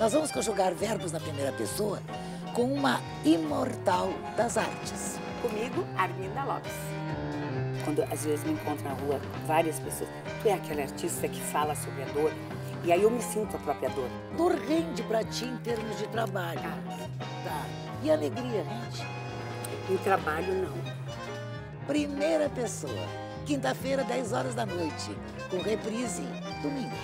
Nós vamos conjugar verbos na primeira pessoa com uma imortal das artes. Comigo, Arminda Lopes. Quando às vezes me encontro na rua várias pessoas, tu é aquela artista que fala sobre a dor, e aí eu me sinto a própria dor. Dor rende pra ti em termos de trabalho. Ah. Tá. E alegria rende? Em trabalho, não. Primeira pessoa, quinta-feira, 10 horas da noite, com reprise domingo.